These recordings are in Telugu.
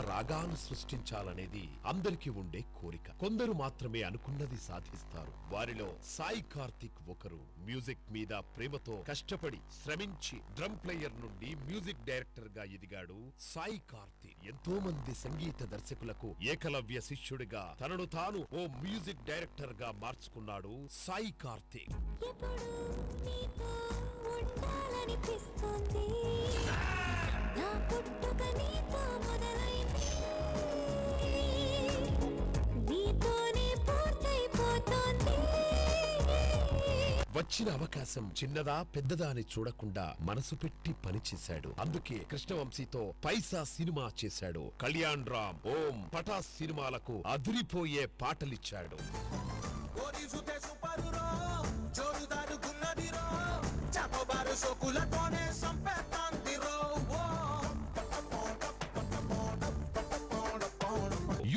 రాగాలు సృష్టించాలనేది అందరికీ ఉండే కోరిక. కొందరు మాత్రమే అనుకున్నది సాధిస్తారు. వారిలో సాయి కార్తిక్ ఒకరు మ్యూజిక్ మీద ప్రేమతో కష్టపడి శ్రమించి డ్రమ్ ప్లేయర్ నుండి మ్యూజిక్ డైరెక్టర్గా ఎదిగాడు సాయి కార్తిక్. ఎంతో మంది సంగీత దర్శకులకు ఏకలవ్య శిష్యుడిగా తనను తాను ఓ మ్యూజిక్ డైరెక్టర్గా మార్చుకున్నాడు సాయి కార్తిక్. ఉండాలనిపిస్తుంది. నా వచ్చిన అవకాశం చిన్నదా పెద్దదా అని చూడకుండా మనసు పెట్టి పనిచేశాడు అందుకే కృష్ణవంశీతో పైసా సినిమా చేశాడు. కళ్యాణ్ రామ్ ఓం పటాస్ సినిమాలకు అదిరిపోయే పాటలిచ్చాడు. సోకులతో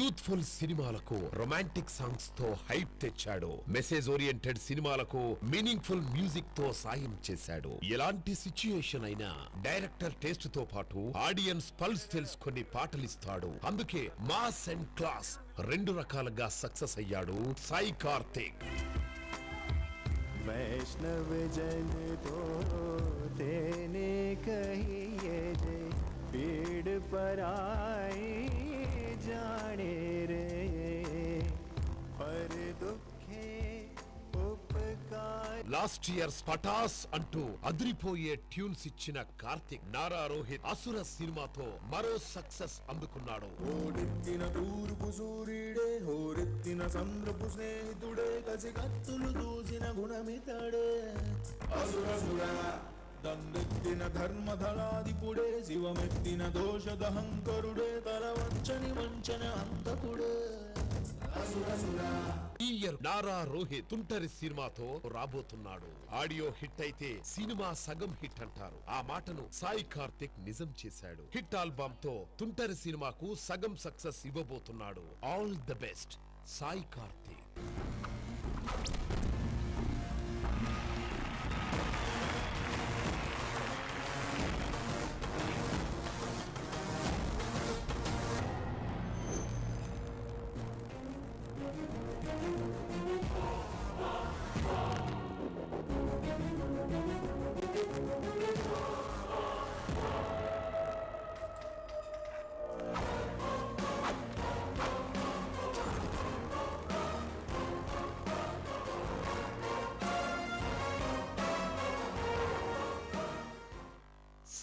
యూత్ఫుల్ సినిమాలకు రొమాంటిక్ సాంగ్స్ తో హైప్ తెచ్చాడు మెసేజ్ ఓరియంటెడ్ సినిమాలకు మీనింగ్ఫుల్ మ్యూజిక్ తో సాయం చేశాడు ఎలాంటి సిచ్యుయేషన్ అయినా డైరెక్టర్ టేస్ట్ తో పాటు ఆడియన్స్ పల్స్ తెలుసుకొని పాటలిస్తాడు అందుకే మాస్ అండ్ క్లాస్ రెండు రకాలుగా సక్సెస్ అయ్యాడు సాయి కార్తిక్ वैष्णव जन तो तेने कहिए जे पीड़ पर లాస్ట్ ఇయర్ పటాస్ అంటూ అదిరిపోయే ట్యూన్స్ ఇచ్చిన కార్తిక్ నారా రోహిత్ అసుర సినిమాతో మరో సక్సెస్ అందుకున్నాడు. ఓడెత్తిన తూర్పు సూర్యుడే హోరెత్తిన సంద్రపు స్నేహితుడే కసి కత్తులు దూసిన గుణమితడే అసురసురా దండెత్తిన ధర్మధలాదిపుడే శివమెత్తిన దోషదహంకరుడే తల వంచని వంచన అంతకుడే అసురసురా ఈ ఇయర్ నారా రోహిత్ తుంటరి సినిమాతో రాబోతున్నాడు. ఆడియో హిట్ అయితే సినిమా సగం హిట్ అంటారు. ఆ మాటను సాయి కార్తిక్ నిజం చేశాడు. హిట్ ఆల్బమ్తో తుంటరి సినిమాకు సగం సక్సెస్ ఇవ్వబోతున్నాడు. All the best Sai Karthik.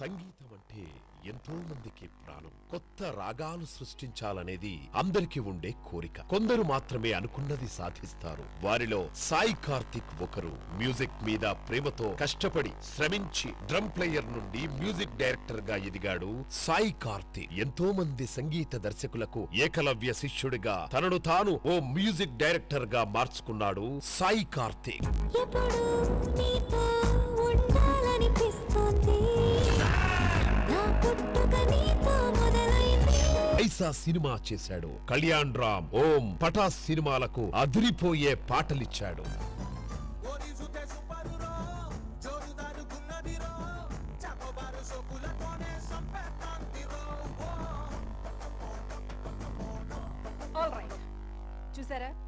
సంగీతం అంటే ఎంతో మందికి ప్రాణం. కొత్త రాగాలు సృష్టించాలనేది అందరికీ ఉండే కోరిక. కొందరు మాత్రమే అనుకున్నది సాధిస్తారు. వారిలో సాయి కార్తిక్ ఒకరు మ్యూజిక్ మీద ప్రేమతో కష్టపడి శ్రమించి డ్రమ్ ప్లేయర్ నుండి మ్యూజిక్ డైరెక్టర్గా ఎదిగాడు సాయి కార్తిక్. ఎంతో మంది సంగీత దర్శకులకు ఏకలవ్య శిష్యుడిగా తనను తాను ఓ మ్యూజిక్ డైరెక్టర్గా మార్చుకున్నాడు సాయి కార్తిక్. ఉండాలనిపిస్తుంది. ఐసా సినిమా చేశాడు. కళ్యాణ్ రామ్ ఓం పటాస్ సినిమాలకు అదిరిపోయే పాటలిచ్చాడు. చూసారా?